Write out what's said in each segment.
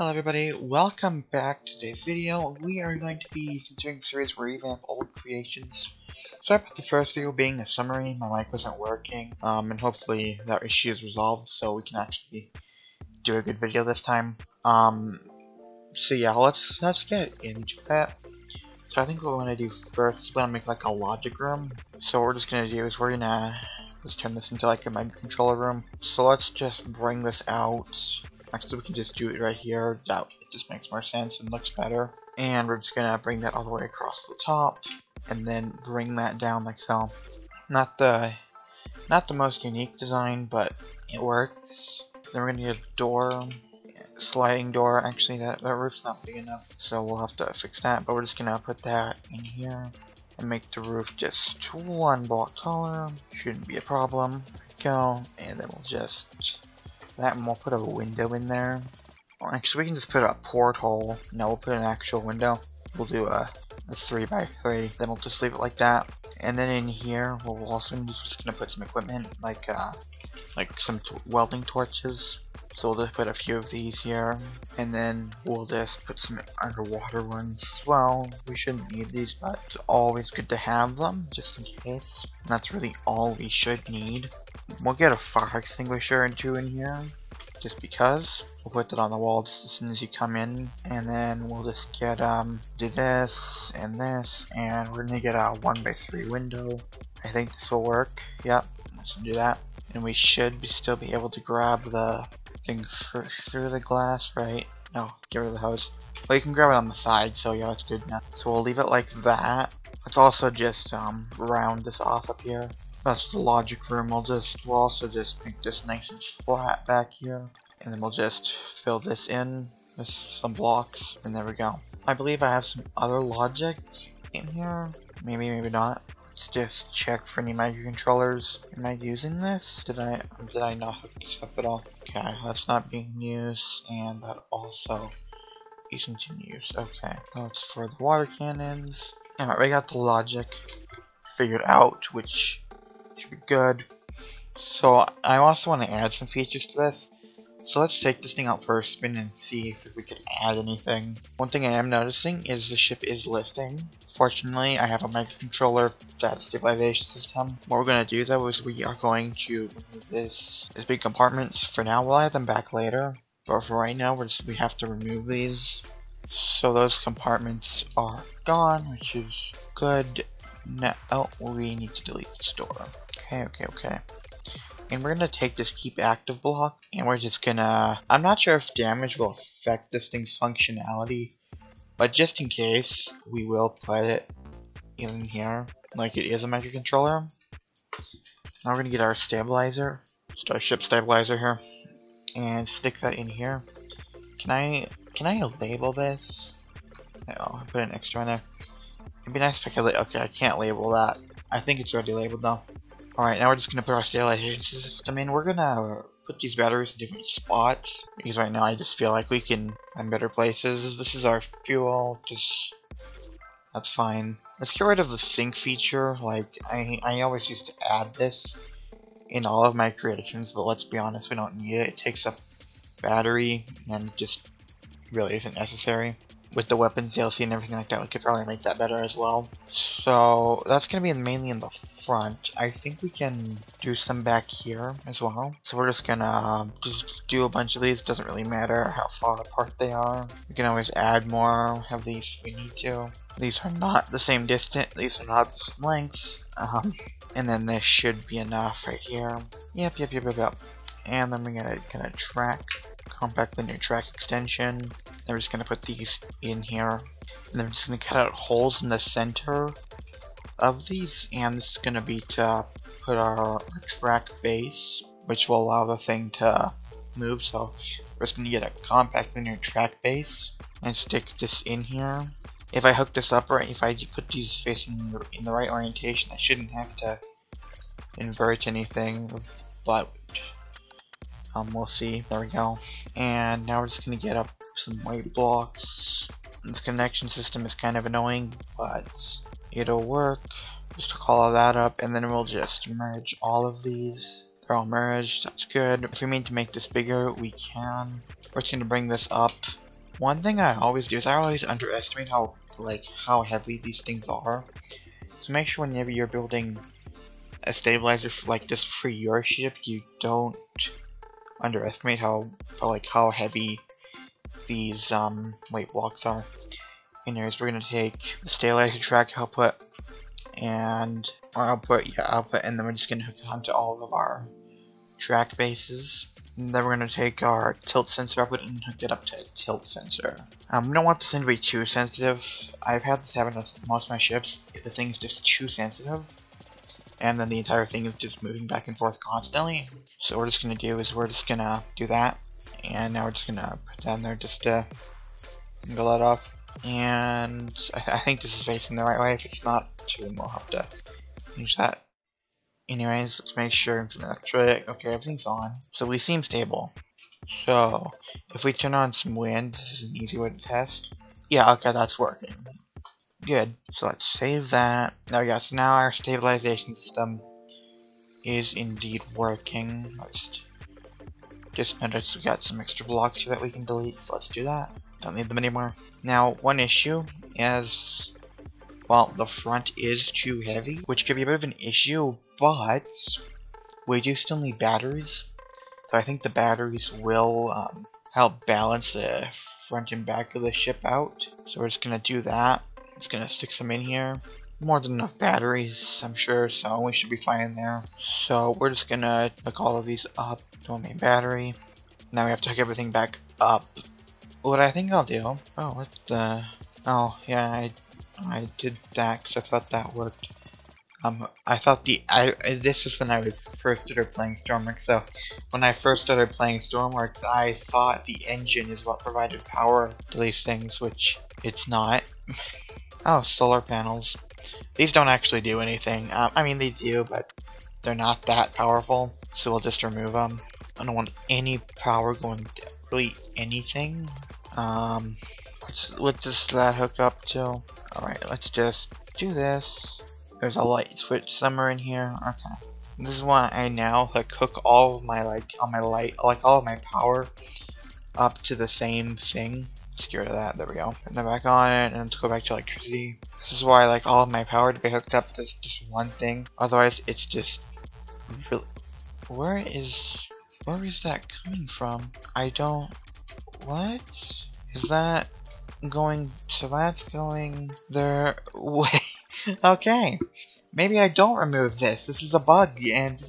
Hello everybody, welcome back to today's video. We are going to be continuing series revamp old creations. Sorry about the first video being a summary, my mic wasn't working, um, and hopefully that issue is resolved so we can actually do a good video this time. Um, so yeah, let's let's get into that. So I think what we're gonna do first, we're gonna make like a logic room. So what we're just gonna do is we're gonna let's turn this into like a microcontroller room. So let's just bring this out Actually, we can just do it right here. That just makes more sense and looks better. And we're just gonna bring that all the way across the top, and then bring that down like so. Not the, not the most unique design, but it works. Then we're gonna get a door, sliding door. Actually, that, that roof's not big enough, so we'll have to fix that. But we're just gonna put that in here and make the roof just one block taller. Shouldn't be a problem. Go, and then we'll just that and we'll put a window in there. Well, actually, we can just put a porthole. No, we'll put an actual window. We'll do a, a 3 by 3 Then we'll just leave it like that. And then in here, we'll also just gonna put some equipment, like uh, like some welding torches. So we'll just put a few of these here, and then we'll just put some underwater ones well. We shouldn't need these, but it's always good to have them, just in case. And that's really all we should need. We'll get a fire extinguisher and two in here, just because. We'll put that on the wall just as soon as you come in, and then we'll just get, um, do this, and this, and we're gonna get a 1x3 window. I think this will work. Yep, let's do that. And we should be still be able to grab the thing through the glass, right? No, get rid of the hose. Well, you can grab it on the side, so yeah, it's good now. So we'll leave it like that. Let's also just um, round this off up here. That's the logic room. We'll just, we'll also just make this nice and flat back here. And then we'll just fill this in with some blocks. And there we go. I believe I have some other logic in here. Maybe, maybe not. Let's just check for any microcontrollers. Am I using this? Did I, did I not hook this up at all? Okay, that's not being used. And that also isn't in use. Okay, that's for the water cannons. Alright, we got the logic figured out, which should be good. So I also want to add some features to this. So let's take this thing out for a spin and see if we can add anything. One thing I am noticing is the ship is listing. Fortunately, I have a microcontroller that stabilization system. What we're going to do though is we are going to remove this, this big compartments. For now, we'll add them back later. But for right now, just, we have to remove these. So those compartments are gone, which is good. Now, oh, we need to delete this door. Okay, okay, okay. And we're gonna take this keep active block, and we're just gonna... I'm not sure if damage will affect this thing's functionality, but just in case, we will put it in here, like it is a microcontroller. Now we're gonna get our stabilizer, Starship stabilizer here, and stick that in here. Can I, can I label this? Oh, put an extra in there. It'd be nice if I could, okay, I can't label that. I think it's already labeled though. Alright, now we're just gonna put our daylight stabilization system in. We're gonna put these batteries in different spots, because right now I just feel like we can find better places. This is our fuel, just... That's fine. Let's get rid of the sync feature, like, I, I always used to add this in all of my creations, but let's be honest, we don't need it. It takes up battery, and just really isn't necessary with the weapons DLC and everything like that, we could probably make that better as well. So that's going to be mainly in the front. I think we can do some back here as well. So we're just going to um, just do a bunch of these. Doesn't really matter how far apart they are. We can always add more of these if we need to. These are not the same distance. These are not the same length. Um, and then this should be enough right here. Yep, yep, yep, yep, yep. And then we're gonna kind of track compact linear track extension. We're just going to put these in here. And then we're just going to cut out holes in the center of these. And this is going to be to put our, our track base, which will allow the thing to move. So we're just going to get a compact linear track base and stick this in here. If I hook this up right, if I put these facing in the right orientation, I shouldn't have to invert anything, but um, we'll see. There we go. And now we're just gonna get up some white blocks. This connection system is kind of annoying, but it'll work. Just to call that up, and then we'll just merge all of these. They're all merged, that's good. If we mean to make this bigger, we can. We're just gonna bring this up one thing I always do is I always underestimate how like how heavy these things are. So make sure whenever you're building a stabilizer like this for your ship, you don't underestimate how like how heavy these um weight blocks are. Anyways, we're gonna take the stabilizer track output and our output, yeah, output, and then we're just gonna hook it onto all of our track bases. And then we're gonna take our tilt sensor output and hook it up to a tilt sensor. Um, we don't want this thing to be too sensitive. I've had this happen to most of my ships. The thing's just too sensitive and then the entire thing is just moving back and forth constantly. So what we're just gonna do is we're just gonna do that, and now we're just gonna put in there just to go that off. And I, I think this is facing the right way. If it's not, then we'll have to change that. Anyways, let's make sure it's electric. Okay, everything's on. So we seem stable. So, if we turn on some wind, this is an easy way to test. Yeah, okay, that's working. Good. So let's save that. There we go. So now our stabilization system is indeed working. Let's just notice we got some extra blocks here that we can delete, so let's do that. Don't need them anymore. Now, one issue is, well, the front is too heavy, which could be a bit of an issue, but we do still need batteries. So I think the batteries will um, help balance the front and back of the ship out. So we're just going to do that. It's gonna stick some in here. More than enough batteries, I'm sure, so we should be fine there. So we're just gonna hook all of these up to a main battery. Now we have to hook everything back up. What I think I'll do... Oh, what the... Oh, yeah, I, I did that because I thought that worked. Um, I thought the I this was when I was first started playing Stormworks. So when I first started playing Stormworks, I thought the engine is what provided power to these things, which it's not. Oh, solar panels. These don't actually do anything. Um, I mean, they do, but they're not that powerful, so we'll just remove them. I don't want any power going to really anything. Um, what's, what's this that hook up to? Alright, let's just do this. There's a light switch somewhere in here. Okay. This is why I now like hook all my like all my light like all my power up to the same thing Let's get rid of that. There we go. Put that back on it, and let's go back to electricity. This is why I like all of my power to be hooked up to just one thing. Otherwise, it's just really. Where is where is that coming from? I don't. What is that going? So that's going there. Wait. okay. Maybe I don't remove this. This is a bug, and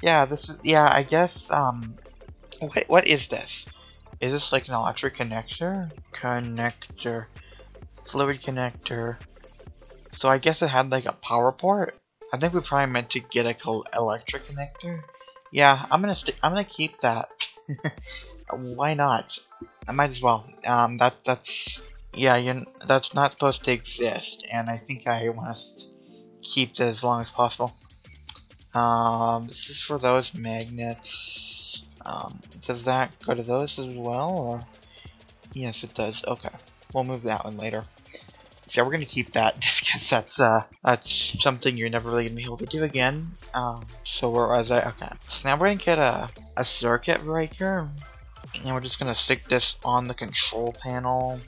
yeah, this is yeah. I guess um. Wait, what is this? Is this like an electric connector? Connector. Fluid connector. So I guess it had like a power port? I think we probably meant to get a electric connector. Yeah, I'm gonna stick. I'm gonna keep that. Why not? I might as well. Um, that that's yeah, you that's not supposed to exist, and I think I want to keep it as long as possible. Um, this is for those magnets. Um, does that go to those as well, or? Yes, it does. Okay. We'll move that one later. So yeah, we're gonna keep that just because that's uh that's something you're never really gonna be able to do again. Um, so where was I? Okay. So now we're gonna get a a circuit breaker, and we're just gonna stick this on the control panel.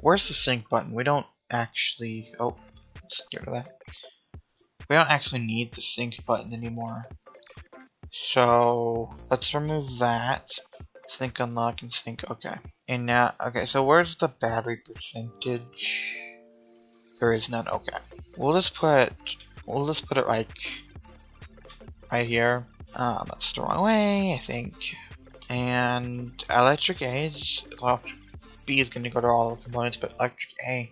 Where's the sync button? We don't actually. Oh, let's get rid of that. We don't actually need the sync button anymore. So let's remove that. Sync unlock and sync. Okay. And now, okay. So where's the battery percentage? There is none. Okay. We'll just put. We'll just put it like right here. Um, that's the wrong way, I think. And electric A is electric B is going to go to all the components, but electric A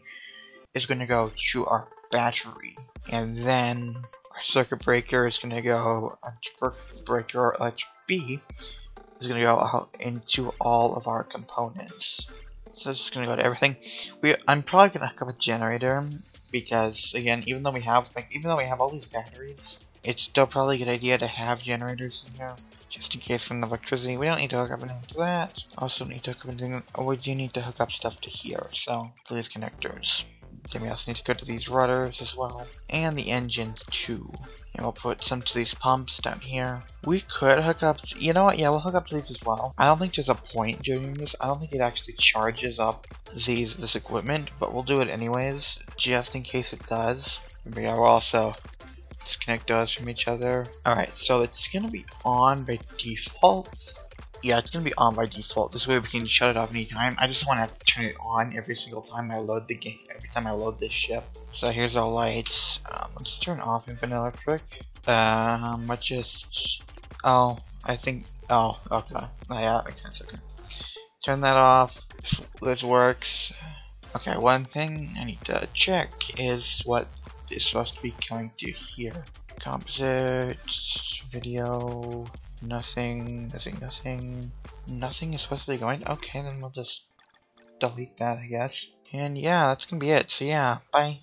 is going to go to our battery, and then our circuit breaker is going to go, our breaker electric B is going to go out into all of our components. So it's just going to go to everything. We, I'm probably going to hook up a generator because again, even though we have like even though we have all these batteries, it's still probably a good idea to have generators in here just in case from electricity. We don't need to hook up anything to that. Also need to hook up anything. We do need to hook up stuff to here. So these connectors. Then we also need to go to these rudders as well. And the engines too. And we'll put some to these pumps down here. We could hook up, you know what, yeah, we'll hook up to these as well. I don't think there's a point doing this. I don't think it actually charges up these this equipment, but we'll do it anyways, just in case it does. But yeah, we'll also disconnect those from each other. Alright, so it's gonna be on by default yeah, it's gonna be on by default. This way we can shut it off anytime. I just want to have to turn it on every single time I load the game, every time I load this ship. So here's our lights. Um, let's turn off Infinite Electric. Um, I just, oh, I think, oh, okay. Oh, yeah, that makes sense, okay. Turn that off. This, this works. Okay, one thing I need to check is what is supposed to be coming to here. Composite, video, Nothing, nothing, nothing. Nothing is supposed to be going. Okay, then we'll just delete that, I guess. And yeah, that's gonna be it. So yeah, bye.